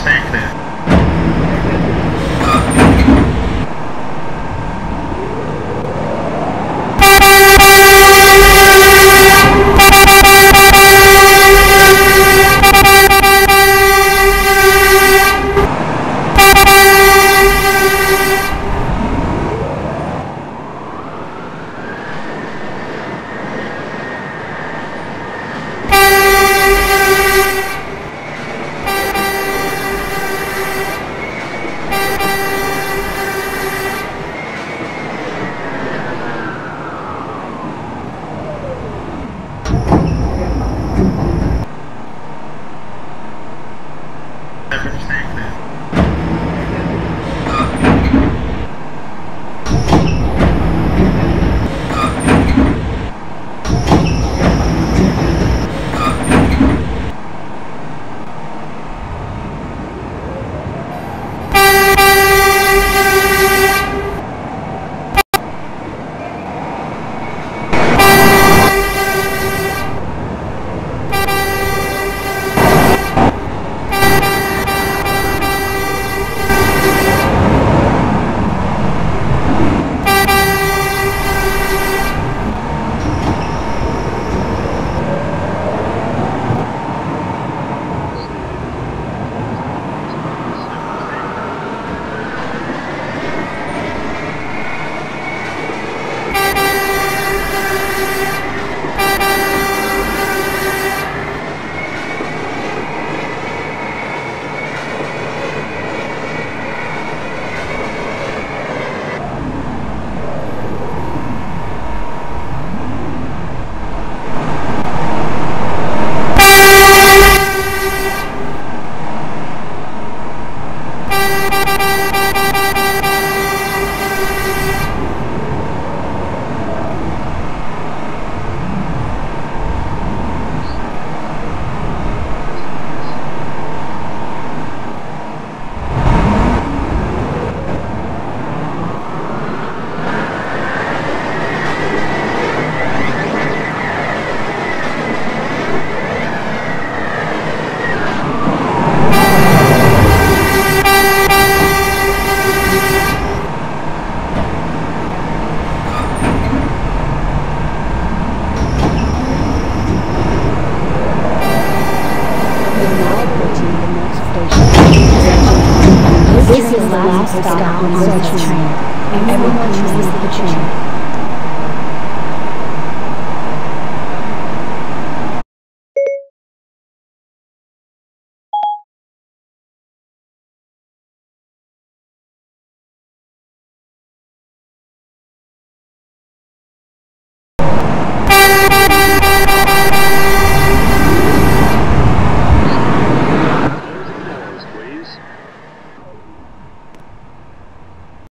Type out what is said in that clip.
stack there. Last stop on the train. Everyone uses the train.